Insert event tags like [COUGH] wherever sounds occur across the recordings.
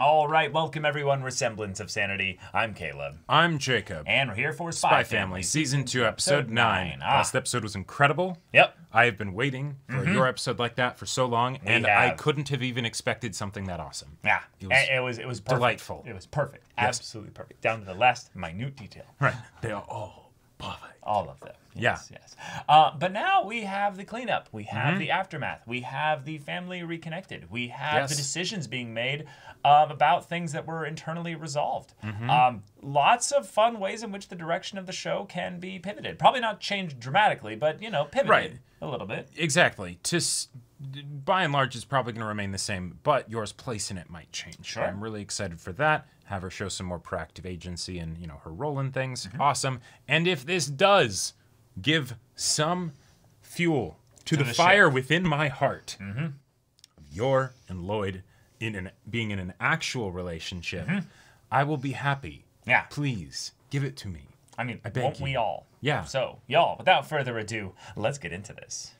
All right, welcome everyone, Resemblance of Sanity. I'm Caleb. I'm Jacob. And we're here for Spy, Spy Family, Season 2, Episode 9. nine. Ah. Last episode was incredible. Yep. I have been waiting for your episode like that for so long, and I couldn't have even expected something that awesome. Yeah, It was it was, it was delightful. It was perfect. Absolutely perfect. Down to the last minute detail. Right. They are all perfect. All of them. Yeah. Yes, yes. Uh, but now we have the cleanup. We have Mm-hmm. the aftermath. We have the family reconnected. We have the decisions being made um, about things that were internally resolved. Mm-hmm. Um, lots of fun ways in which the direction of the show can be pivoted. Probably not changed dramatically, but, you know, pivoted Right. a little bit. Exactly. To s- by and large, it's probably going to remain the same, but Yor's place in it might change. Sure. I'm really excited for that have her show some more proactive agency and you know her role in things. Mm-hmm. Awesome. And if this does give some fuel to, to the, the, fire within my heart mm-hmm. of Yor and Lloyd in an, being in an actual relationship, mm-hmm. I will be happy. Yeah. Please give it to me. I mean, I won't you. we all? Yeah. So, y'all, without further ado, let's get into this.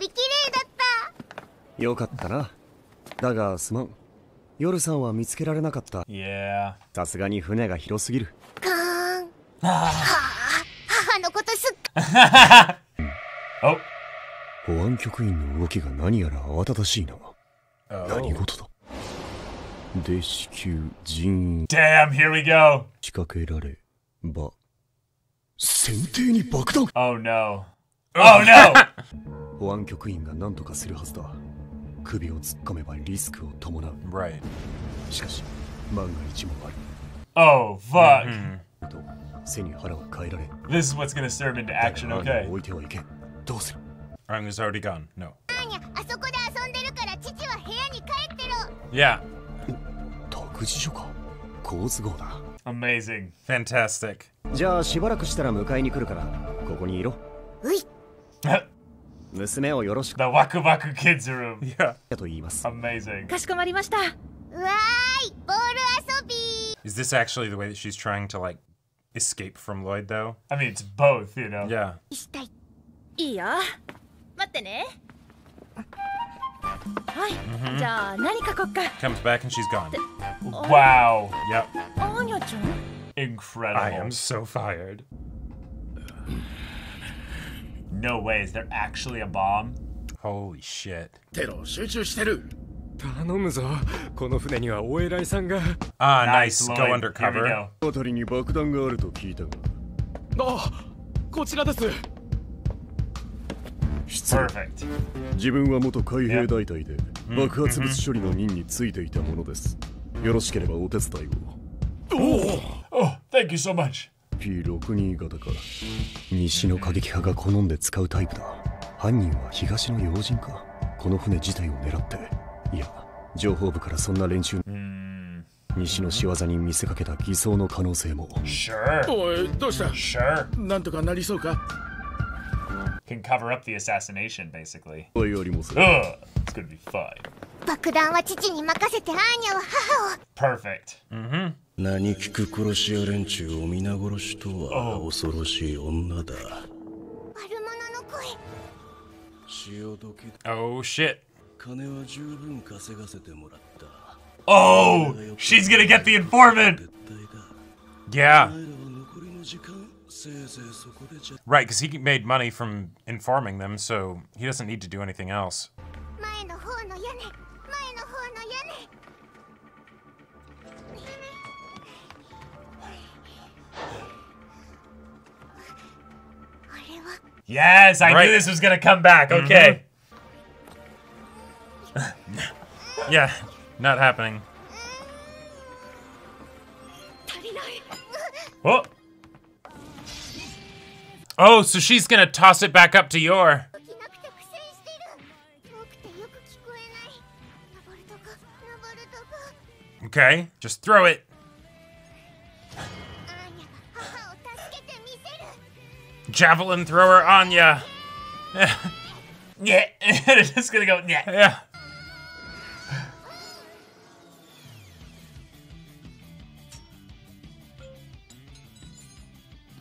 夜さんは見つけられなかった？Yeah. さすがに船が広すぎる。カーン。はあ母のことすっか。[LAUGHS] Oh, 保安局員の動きが何やら慌ただしいな。何事だ？で至急人員。Damn, here we go. 仕掛けられば船底に爆弾。Oh no. Oh no! [LAUGHS] 保安局員が何とかするはずだ首を突っ込めばリスクを伴う Right. しかし万が一もある Oh, fuck. と背に腹は変えられん This is what's gonna serve into action, okay? 置いてはいけんどうする？Already gone. No. あそこで遊んでるから父は部屋に帰ってろ Yeah. 託児所か好都合だ Amazing. Fantastic. じゃあしばらくしたら迎えに来るからここにいろうい [LAUGHS] 娘をよろしく Waku Waku Kids Room. [LAUGHS] Yeah. と言います Amazing. かしこまりましたうわーいボール遊び Is this actually the way that she's trying to like escape from Lloyd though? I mean, it's both, you know? Yeah. したいいいよ待ってねはい、じゃあ何書こっか Comes back and she's gone. Wow. Yep. アーニャちゃん Incredible. I am so fired. No way. Is there actually a bomb? Holy shit. テロ集中してる頼むぞこの船にはお偉いさんが Ah, Nice, nice. Lloyd. Go Here we undercover. go. 辺りに爆弾があると聞いたがあこちらです失礼 Perfect. 自分は元海兵大隊で爆発物処理の任についていたものですよろしければお手伝いを Oh, thank you so much. P62 型か西の過激派が好んで使うタイプだ犯人は東の要人かこの船自体を狙っていや情報部からそんな連中西の仕業に見せかけた偽装の可能性も Sure. おいどうした？Sure. なんとかなりそうか？Can cover up the assassination, basically. おいよりもする Ugh. It's gonna be fine. 爆弾は父に任せてアーニャは母を Perfect. 何聞く殺し屋連中を皆殺しとは恐ろしい女だ悪者の声潮時で Oh shit. 金は十分稼がせてもらった Oh, she's gonna get the informant. Yeah. Right, because he made money from informing them, so he doesn't need to do anything else. Yes, I right. knew this was gonna come back. Mm-hmm. Okay. Mm [LAUGHS] -hmm. yeah, not happening. Whoa. Oh, so she's gonna toss it back up to Yor. Okay, just throw it. Javelin thrower Anya. [LAUGHS] yeah. [LAUGHS] Just gonna go. Yeah. Yeah.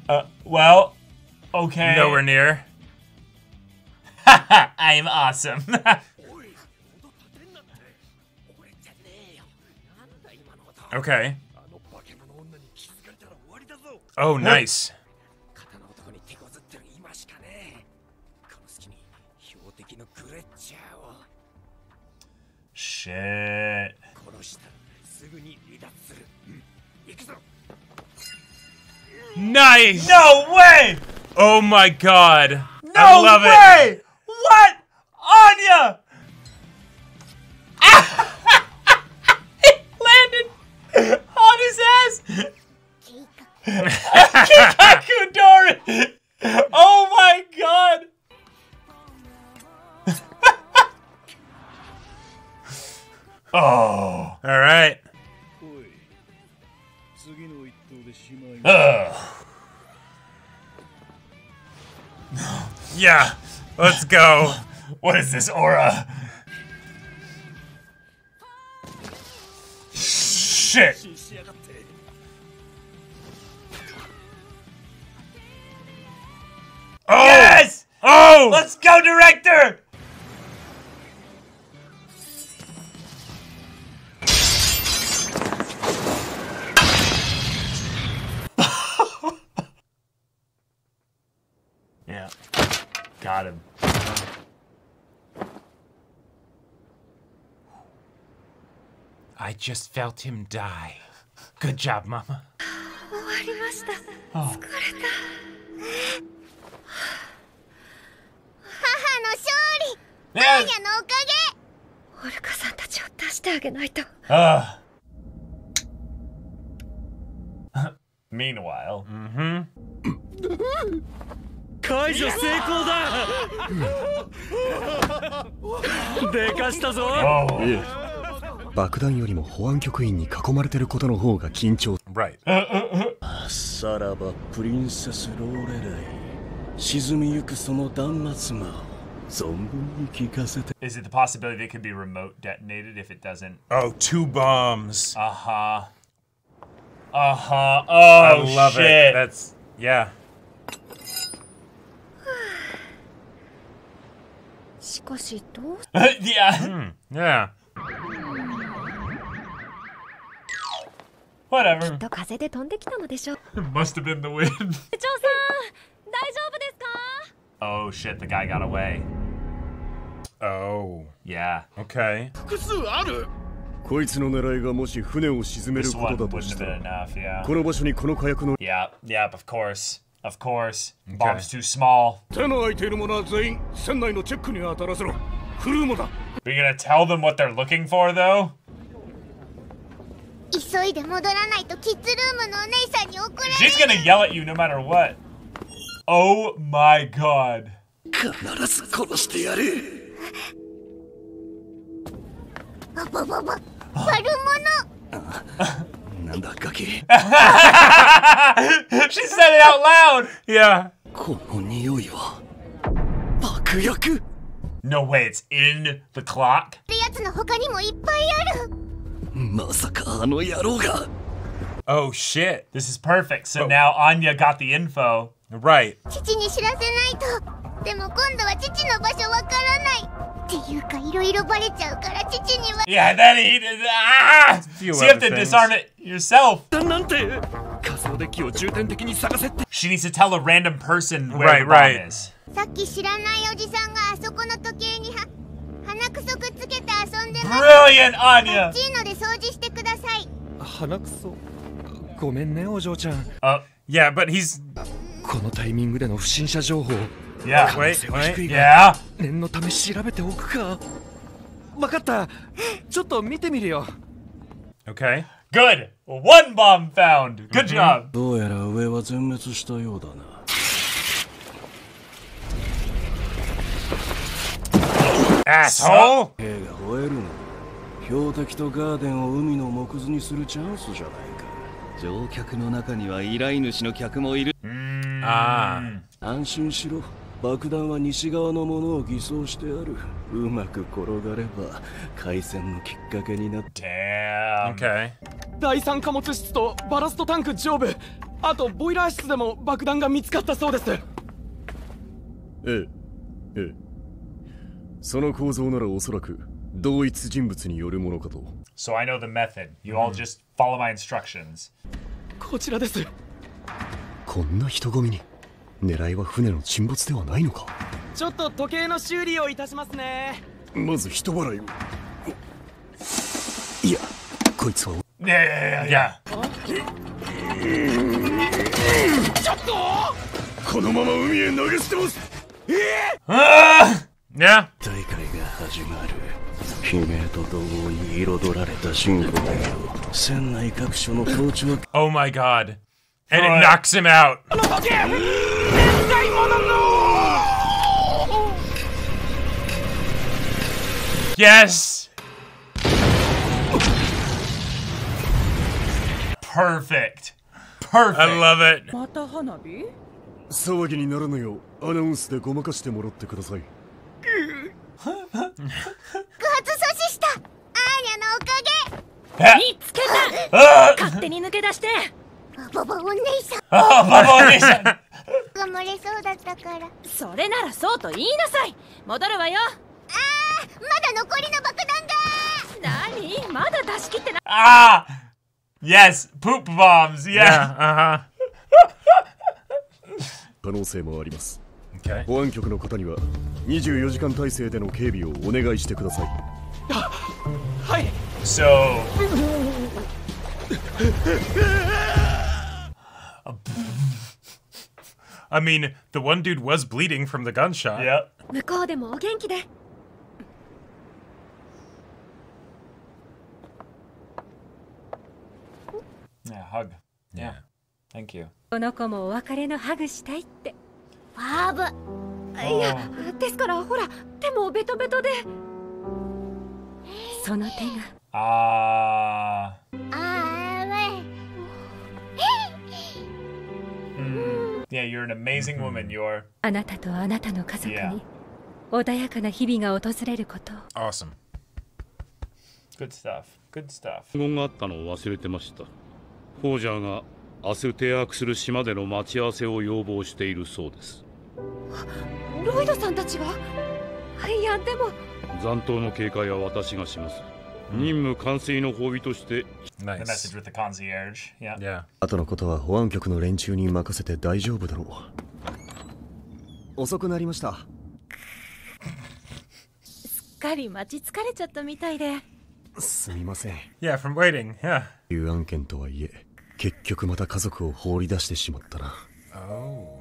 Uh, well, okay. Nowhere near. [LAUGHS] I'm awesome. Okay. Oh, nice. shit. Nice! No way! Oh my god. No I love way! It. What? Anya! [LAUGHS] it landed on his ass! [LAUGHS] Keikaku Dori. Oh my god! Oh. All right. Yeah, let's go. [LAUGHS] What is this aura? Shit. Oh! Yes! Oh! Let's go direct just felt him die. Good job, Mama. 終わりました。あ疲れた。母の勝利。ャのおかげ。オルカさんたちを出してあげないと。Ugh. Meanwhile, [LAUGHS] 解除成功だ。[LAUGHS] でかしたぞ。Oh, 爆弾よりも保安局員に囲まれてることの方が緊張 Right. さらばプリンセスローレライ沈みゆくその断末魔を存分に聞かせて is it the possibility it could be remote detonated if it doesn't? Oh, two bombs. Uh huh. Uh huh. Oh I love shit. it. That's yeah. しかしどう [LAUGHS] yeah. Yeah. Whatever. [LAUGHS] と風で飛んできたのでしょう It must have been the wind. 部長さ[LAUGHS] ん大丈夫ですか Oh shit, the guy got away. Oh. Yeah. Okay. 複数あるこいつの狙いがもし船を沈める This こ one とだと wouldn't し have た been ら enough, yeah. この場所にこの火薬の Yeah, yep, of course. Of course. Bomb's too small. 手の空いている者は全員船内のチェックに当たらせろクルーもだ Are you gonna tell them what they're looking for, though? She's gonna yell at you no matter what. Oh my god. [LAUGHS] [LAUGHS] she said it out loud! Yeah. No way, it's in the clock? まさかあの野郎が Oh shit. This is perfect. So now Anya got the info. Right. 父に知らせないとでも今度は父の場所わからないっていうかいろいろバレちゃうから父には Yeah, then he did. Ah! So Few you have to other things. disarm it yourself. なんて仮想デッキを重点的に探せって She needs to tell a random person where Right, the bomb right. is. さっき知らないおじさんがあそこの時計には鼻くそくっつけて遊んでました Brilliant, Anya! チーノで掃除してください鼻くそごめんねお嬢ちゃん Oh, Yeah, but he's このタイミングでの不審者情報 yeah. wait, 背は低 wait. いが Yeah? 念のため調べておくかわかったちょっと見てみるよ Okay. Good. One bomb found. Good job. どうやら上は全滅したようだな Asshole. 兵が吠えるの。標的とガーデンを海の木図にするチャンスじゃないか。乗客の中には依頼主の客もいる。Ah. 安心しろ。爆弾は西側のものを偽装してある。うまく転がれば海戦のきっかけになって Damn. Okay. 第三貨物室とバラストタンク上部。あとボイラー室でも爆弾が見つかったそうです。ええええその構造ならおそらく同一人物によるものかと。So I know the method. You all just follow my instructions. こちらです。こんな人混みに狙いは船の沈没ではないのか？ちょっと時計の修理をいたしますね。まず人払いを。いやこいつは。Yeah, yeah. ちょっと！このまま海へ投げ捨てます。え Yeah. 大会が始まる悲鳴と怒号に彩られた新古代を船内各所の盗聴 Oh my god. And it knocks him out. この時計絶対戻るの Yes. Perfect. Perfect. I love it. また花火騒ぎにならぬようアナウンスでごまかしてもらってください 爆発阻止したアーニャのおかげ見つけた Ah! 勝手に抜け出してババお姉さん Oh, Baba Onishan. が漏れそうだったからそれならそうと言いなさい戻るわよあーまだ残りの爆弾が何？まだ出し切ってない Ah! Yes, poop bombs. Yeah. Yeah. Uh huh. [LAUGHS] 可能性もあります.保安局の方には24時間体制での警備をお願いしてくださいはい So. I mean, the one dude was bleeding from the gunshot. Yep. 向こうでもお元気で Yeah, hug. Yeah. Thank you. この子もお別れのハグしたいってファーブいやですからほら手もベトベトでその手が Ah. あーわ Yeah, you're an amazing woman. You're. あなたとあなたの家族.に穏やかな日々が訪れることを Awesome. Good stuff. Good stuff. 伝言があったのを忘れてましたフォージャーが明日停泊する島での待ち合わせを要望しているそうですロイドさんたちが？いやでも残党の警戒は私がします任務完遂の褒美として The Nice. message with the concierge. Yeah. Yeah. 後のことは保安局の連中に任せて大丈夫だろう遅くなりましたすっかり待ち疲れちゃったみたいですみません Yeah, from waiting. Yeah. いう案件とはいえ結局また家族を放り出してしまったな Oh.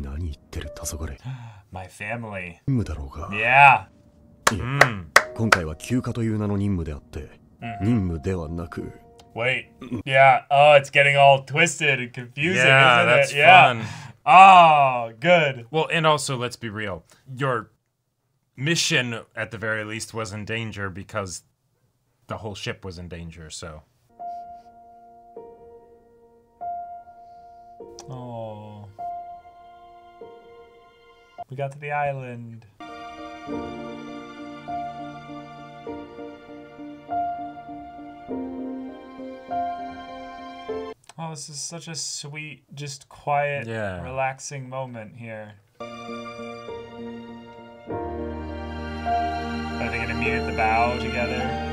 何言ってる黄昏 [SIGHS] My family. 任務だろうが Yeah. いや Mm. 今回は休暇という名の任務であって任務ではなく Wait. Yeah. Oh, it's getting all twisted and confusing, Yeah, isn't that's it? Yeah. fun. Oh, good. Well, and also, let's be real. Your mission, at the very least, was in danger because the whole ship was in danger. So. We got to the island. Oh, this is such a sweet, just quiet, Yeah. relaxing moment here. Are they gonna meet at the bow together?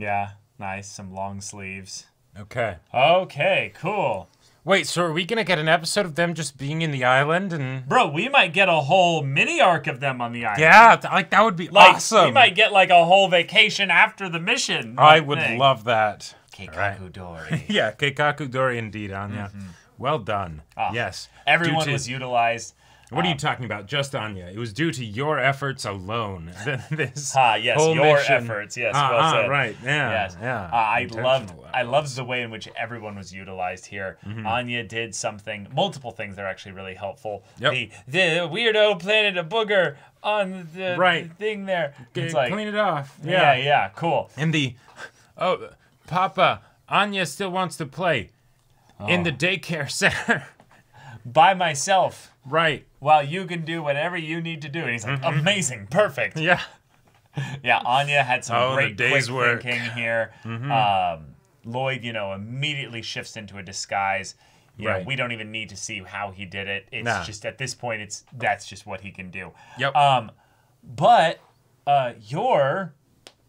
Yeah, nice. Some long sleeves. Okay. Okay, cool. Wait, so are we gonna get an episode of them just being in the island and? Bro, we might get a whole mini arc of them on the island. Yeah, th- like that would be Like, awesome. we might get like a whole vacation after the mission. I would thing. love that. Keikaku [LAUGHS] Dori. yeah, Keikaku Dori indeed, Anya. Well done. Ah, yes. Everyone Due to- was utilized. What are Um, you talking about? Just Anya. It was due to your efforts alone. [LAUGHS] that this Ah, yes, your mission- efforts. Yes, Ah, well ah, right. Yeah. Yes. Yeah. Uh, I loved. I loved the way in which everyone was utilized here. Mhm. Anya did something. Multiple things that are actually really helpful. Yep. The the weirdo planted a booger on the Right. thing there. G- It's like clean it off. Yeah, Yeah. yeah, cool. And the oh, Papa, Anya still wants to play in Oh. the daycare [LAUGHS] center. by myself. Right. While you can do whatever you need to do. And he's like, Mhm. amazing, perfect. Yeah. Yeah, Anya had some Oh, great day's quick work. thinking here. Mhm. Um, Lloyd, you know, immediately shifts into a disguise. You know, Right. we don't even need to see how he did it. It's Nah. just at this point, it's that's just what he can do. Yep. Um, but uh, Yor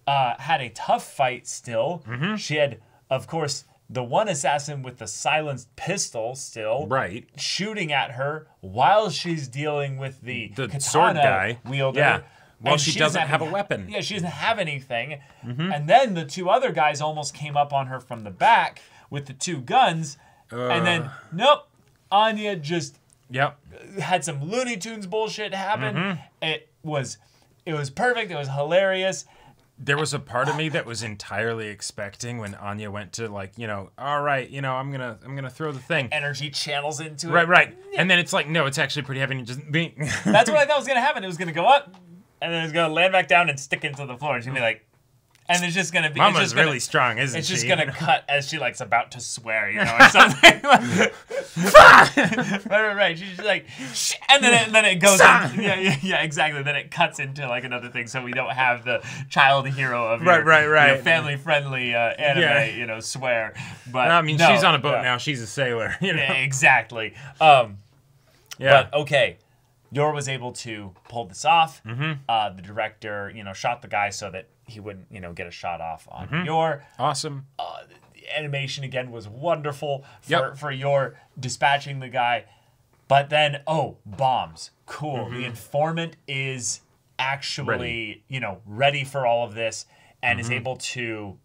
uh, had a tough fight still. Mm-hmm. She had, of course, the one assassin with the silenced pistol still Right. shooting at her while she's dealing with the, The sword guy. wielder. Yeah. Well, she she doesn't have a weapon. Mm-hmm. Yeah, she doesn't have anything. And then the two other guys almost came up on her from the back with the two guns. and then, Uh. nope, Anya just Yep. had some Looney Tunes bullshit happen. Mm-hmm. It was, it was perfect. It was hilarious. There was a part of me that was entirely expecting when Anya went to like, you know, all right, you know, I'm gonna I'm gonna throw the thing. Energy channels into it. Right, right. And then it's like, no, it's actually pretty heavy and just being [LAUGHS] That's what I thought was gonna happen. It was gonna go up, and then it was gonna land back down and stick into the floor. And she'd be like, and it's just gonna be. it's Mama's just gonna- really strong, isn't It's she? It's just gonna [LAUGHS] cut as she like's about to swear, you know, or [LAUGHS] something. [LAUGHS] right, right, right. She's like, "Shh," and then it, then it goes. In, yeah, yeah, yeah, exactly. Then it cuts into like another thing, so we don't have the child hero of Right, your, right, right. family friendly uh, anime, Yeah. you know, swear. But I mean, no, she's on a boat yeah. now. She's a sailor. You know? Yeah, exactly. Um, Yeah. But okay, Yor was able to pull this off. Mhm. Uh, the director, you know, shot the guy so that he wouldn't, you know, get a shot off on Mhm. Yor. Awesome. Uh, the animation again was wonderful for Yep. for Yor dispatching the guy. But then, oh, bombs. Cool. The Mhm. informant is actually, Ready. you know, ready for all of this and is Mhm. able to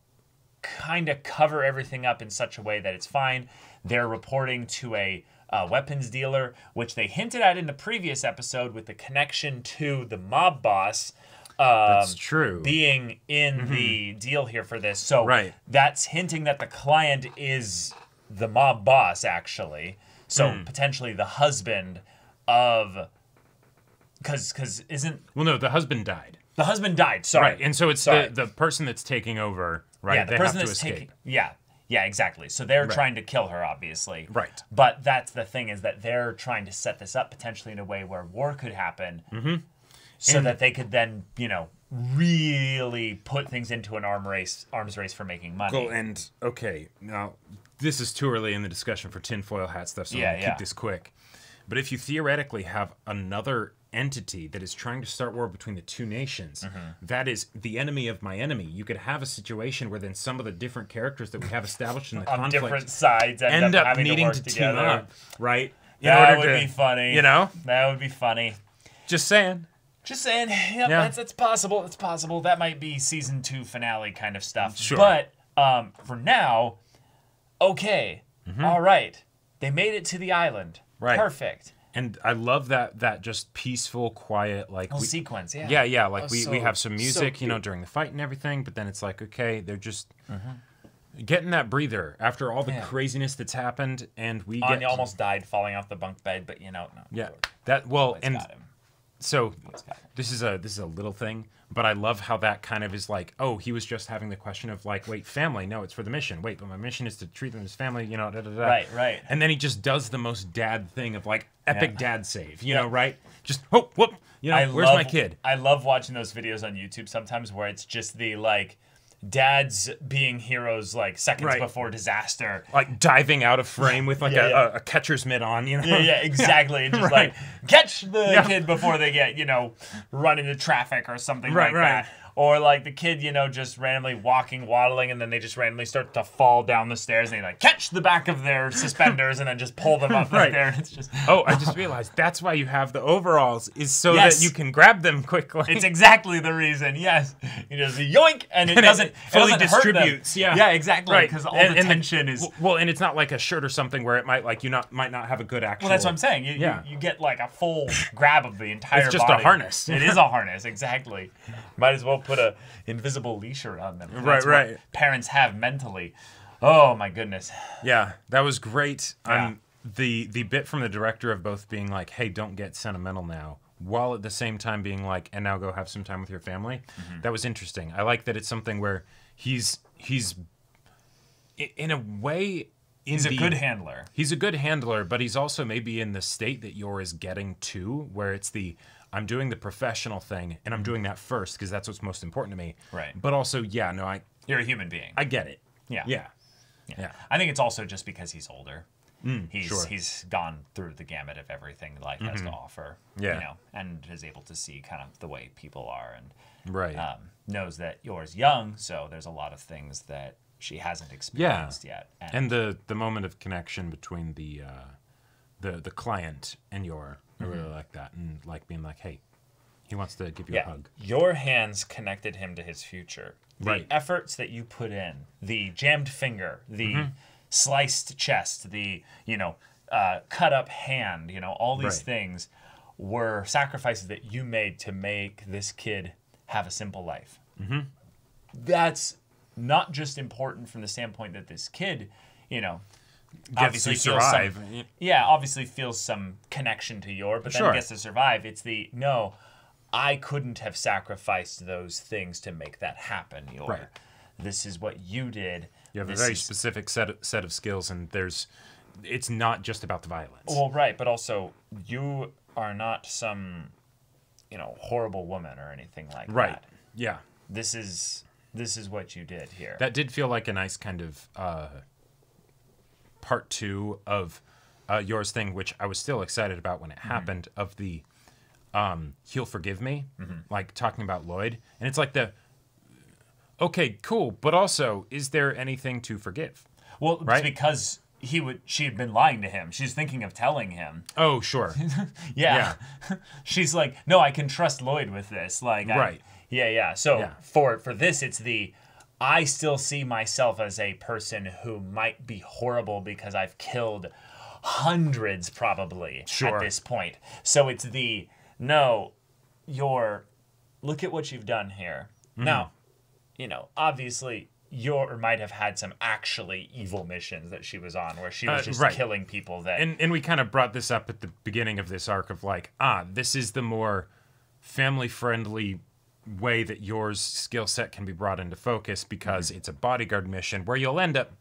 kind of cover everything up in such a way that it's fine. They're reporting to a uh, weapons dealer, which they hinted at in the previous episode with the connection to the mob boss. Um, That's true. Being in Mhm. the deal here for this, so Right. that's hinting that the client is the mob boss, actually. So Hmm. potentially the husband of, because because isn't Well, no, the husband died. the husband died? Sorry, Right. And so it's the the person that's taking over, right? Yeah, the they person have to that's escape. taking. Yeah, yeah, exactly. So they're Right. trying to kill her, obviously. Right. But that's the thing is that they're trying to set this up potentially in a way where war could happen, Mhm. so And- that they could then, you know, really put things into an arm race, arms race for making money. Cool. And okay, now this is too early in the discussion for tinfoil hat stuff, so Yeah, I'm yeah. keep this quick. But if you theoretically have another entity that is trying to start war between the two nations, Mm-hmm. that is the enemy of my enemy. You could have a situation where then some of the different characters that we have established in the [LAUGHS] On conflict different sides end end up up, having to needing to, team up, right? In that would to- be funny. You know, that would be funny. just saying. Just saying, yep, Yeah. that's it's possible. It's possible. That might be season two finale kind of stuff. Sure. But um, for now, okay, Mhm. all right. They made it to the island. Right. Perfect. And I love that that just peaceful, quiet, like we- sequence, yeah. yeah, yeah. Like we, so- we have some so music, you know, during the fight and everything. But then it's like, okay, they're just mm-hmm. getting that breather after all the Yeah. craziness that's happened, and we get almost died falling off the bunk bed, but you know, no. yeah. That well, and got him. so this is a this is a little thing, but I love how that kind of is like, oh, he was just having the question of like, wait, family? No, it's for the mission. Wait, but my mission is to treat them as family. You know, da, da, da. Right, right. And then he just does the most dad thing of like epic Yeah. dad save. You Yeah. know, right? Just whoop whoop. You know, I where's love, my kid? I love watching those videos on YouTube sometimes where it's just the like dads being heroes like seconds Right. before disaster. like diving out of frame with like Yeah, a, yeah. A, a catcher's mitt on, you know? Yeah, [LAUGHS] yeah, exactly. And just Right. like catch the kid before they get, you know, run into traffic or something Right, like right. that. Or like the kid, you know, just randomly walking, waddling, and then they just randomly start to fall down the stairs and they like catch the back of their suspenders and then just pull them up [LAUGHS] right Right. there. It's just oh, I just realized that's why you have the overalls is so Yes. that you can grab them quickly. It's exactly the reason. Yes, you just yoink, and it And doesn't it fully it doesn't distributes. Yeah, yeah, exactly. Right, Because all And- the and tension is. well, and it's not like a shirt or something where it might like you not might not have a good actual. Well, that's what I'm saying. You, yeah, you, you get like a full grab of the entire. It's just a harness. It is a harness, exactly. Might as well put a invisible leash around them. Right, right. Parents have mentally. Oh my goodness. yeah, that was great. Yeah. Um, the the bit from the director of both being like, "Hey, don't get sentimental now," while at the same time being like, "And now go have some time with your family." Mm-hmm. That was interesting. I like that it's something where he's he's in a way. In He's a good handler. He's a good handler, but he's also maybe in the state that Yor is getting to, where it's the I'm doing the professional thing and I'm doing that first because that's what's most important to me. Right. But also, yeah, no, I You're a human being. I get it. Yeah. Yeah. Yeah. Yeah. I think it's also just because he's older. he's sure. he's gone through the gamut of everything life has to offer. Yeah. You know, and is able to see kind of the way people are and Right. um, knows that Yor's young, so there's a lot of things that she hasn't experienced yet. and the the moment of connection between the uh, the the client and Yor I really like that, and like being like, hey, he wants to give you yeah, a hug. your hands connected him to his future. The Right. efforts that you put in, the jammed finger, the Mm-hmm. sliced chest, the you know uh, cut up hand, you know, all these Right. things were sacrifices that you made to make this kid have a simple life. Mm-hmm. That's not just important from the standpoint that this kid, you know, Feels survive. Some, yeah, obviously feels some connection to Yor, but then gets to survive. It's the no, I couldn't have sacrificed those things to make that happen. Yor, Right. this is what you did. You have This a very is- specific set of, set of skills, and there's it's not just about the violence. Well, right, but also you are not some, you know, horrible woman or anything like right. that. Right. Yeah. This is this is what you did here. That did feel like a nice kind of uh, part two of uh, Yor's thing, which I was still excited about when it Mm-hmm. happened. Of the um, he'll forgive me, Mm-hmm. like talking about Lloyd, and it's like the okay, cool, but also, is there anything to forgive? well, right? it's because he would she had been lying to him. She's thinking of telling him. Oh, sure, [LAUGHS] Yeah. [LAUGHS] She's like, no, I can trust Lloyd with this. Like, I- Right. yeah, yeah. So Yeah. for for this, it's the I still see myself as a person who might be horrible because I've killed hundreds probably Sure. at this point. So it's the no, you're look at what you've done here. Mm-hmm. Now, you know, obviously Yor might have had some actually evil missions that she was on where she was Uh, just right. killing people that and and we kind of brought this up at the beginning of this arc of like, ah, this is the more family friendly way that Yor's skill set can be brought into focus because Mm-hmm. it's a bodyguard mission where you'll end up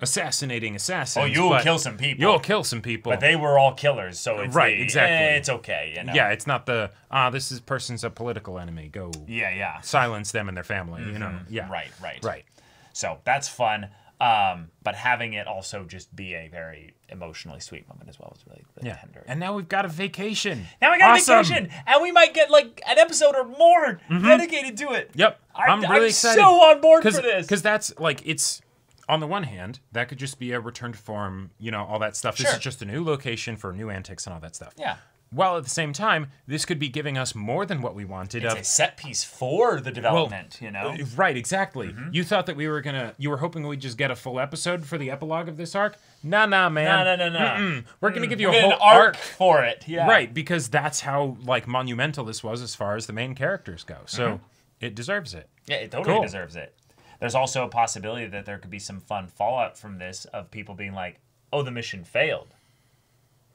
assassinating assassins. Oh, you'll kill some people. You'll kill some people. But they were all killers, so it's Right, the, exactly. eh, it's okay, you know. yeah, it's not the ah, this is person's a political enemy. Go yeah, yeah. silence them and their family. You know, yeah, Right, right, right. So that's fun. Um, but having it also just be a very emotionally sweet moment as well was really, really Yeah, tender. and now we've got a vacation. now we got Awesome. a vacation, and we might get like an episode or more mm-hmm. dedicated to it. Yep, I'm- I'm, really I'm excited. so on board for this. because that's like it's on the one hand that could just be a return to form, you know, all that stuff. This is just a new location for new antics and all that stuff. Yeah. While at the same time, this could be giving us more than what we wanted. It's of a set piece for the development, you know. Uh, Right, exactly. Mm-hmm. You thought that we were gonna, you were hoping we'd just get a full episode for the epilogue of this arc. Nah, nah, man. Nah, nah, nah, nah. Mm-mm. We're gonna give you We're a whole arc, arc. for it. Yeah. Right, because that's how like monumental this was as far as the main characters go. So Mm-hmm. it deserves it. Yeah, it totally Cool. deserves it. There's also a possibility that there could be some fun fallout from this of people being like, "Oh, the mission failed."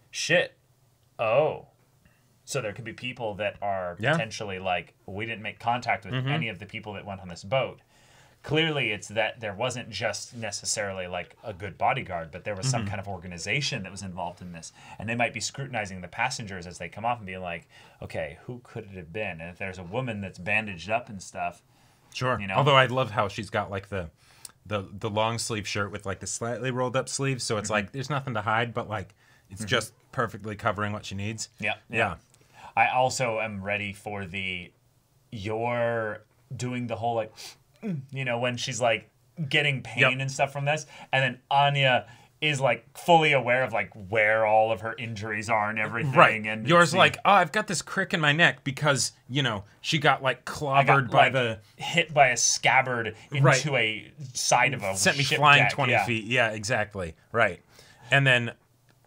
Shit. Oh. So there could be people that are Yeah. potentially like, "We didn't make contact with any of the people that went on this boat." Clearly, it's that there wasn't just necessarily like a good bodyguard, but there was some kind of organization that was involved in this, and they might be scrutinizing the passengers as they come off and being like, "Okay, who could it have been?" And if there's a woman that's bandaged up and stuff, Sure. You know? Although I love how she's got like the the the long sleeve shirt with like the slightly rolled up sleeves, so Mm-hmm. it's like there's nothing to hide, but like it's mm-hmm. just perfectly covering what she needs. Yeah, Yeah. I also am ready for the you're doing the whole like [SNIFFS] you know when she's like getting pain Yep. and stuff from this and then Anya is like fully aware of like where all of her injuries are and everything Right. and Yor's the- like, oh, I've got this crick in my neck because, you know, she got like I got, clobbered by like, the hit by a scabbard into Right. a side of a sent me flying deck, 20 yeah. feet. Yeah, exactly. Right. And then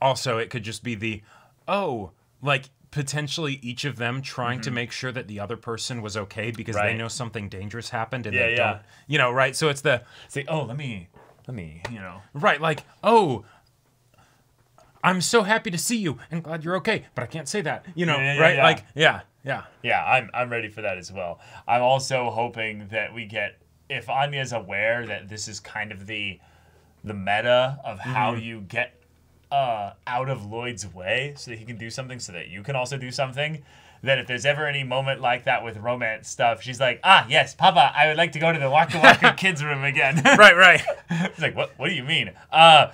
also it could just be the oh, like potentially each of them trying to make sure that the other person was okay because they Mm-hmm. Know something dangerous happened and Yeah, they yeah. don't, you know, right? So it's the Say, oh, let me, let me, you know. right like, oh, I'm so happy to see you and glad you're okay, but I can't say that, you know, Yeah, right? Like, yeah, yeah. Yeah, I'm I'm ready for that as well. I'm also hoping that we get if Anya's aware that this is kind of the the meta of how Mm-hmm. you get uh out of Lloyd's way so that he can do something so that you can also do something. That if there's ever any moment like that with romance stuff, she's like, ah, yes, Papa, I would like to go to the Waku Waku [LAUGHS] kids room again. [LAUGHS] Right, right. [LAUGHS] He's like, what? What do you mean? Uh,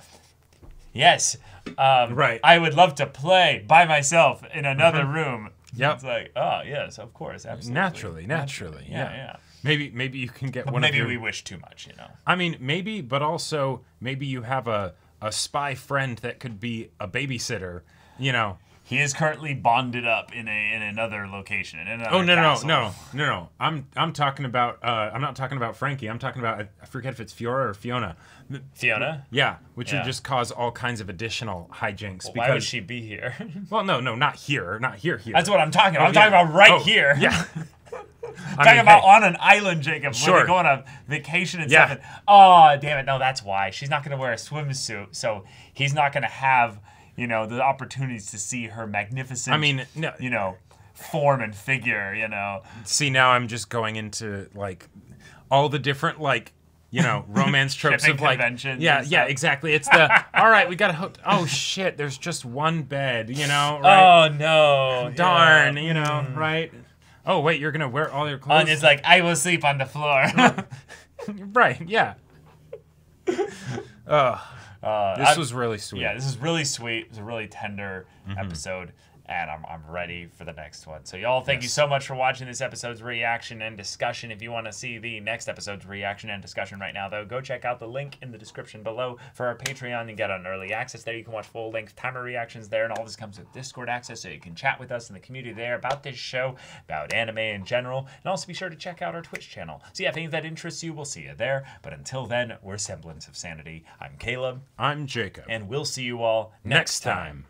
yes, Um, Right. I would love to play by myself in another room. Yep. It's like, oh yes, of course, absolutely. Naturally, naturally, Yeah, yeah. yeah. Maybe maybe you can get But one maybe of your we wish too much, you know. I mean, maybe, but also maybe you have a a spy friend that could be a babysitter, you know. He is currently bonded up in a in another location. In another Oh no no castle. no no no! I'm I'm talking about uh, I'm not talking about Franky. I'm talking about I forget if it's Fiora or Fiona. Fiona? Yeah, which Yeah. would just cause all kinds of additional hijinks. Well, because why would she be here? [LAUGHS] Well, no no not here, not here here. That's what I'm talking about. Oh, I'm talking about right Oh, here. Yeah. [LAUGHS] [LAUGHS] I'm talking mean, about hey. on an island, Jacob. Sure. Where Sure. they go on a vacation and Yeah. stuff. And, oh, damn it! No, that's why she's not going to wear a swimsuit, so he's not going to have you know the opportunities to see her magnificent. I mean, no- you know, form and figure. You know, See now I'm just going into like all the different like you know [LAUGHS] romance tropes of like yeah yeah exactly. It's the [LAUGHS] all right we got to hook. Oh shit! There's just one bed. You know right? Oh no! Darn, Yeah. you know, Mm. right? Oh wait, you're gonna wear all your clothes. And it's like I will sleep on the floor. [LAUGHS] right, yeah. Ugh. Uh, this I'm- was really sweet. Yeah, this is really sweet. It was a really tender Mhm. episode, and I'm, I'm ready for the next one. So, y'all, thank you so much for watching this episode's reaction and discussion. If you want to see the next episode's reaction and discussion right now, though, go check out the link in the description below for our Patreon and get an early access there. You can watch full length timer reactions there, and all this comes with Discord access, so you can chat with us in the community there about this show, about anime in general, and also be sure to check out our Twitch channel. So, yeah, if any of that interests you, we'll see you there. But until then, we're Semblance of Sanity. I'm Caleb. I'm Jacob. And we'll see you all Next next time. time.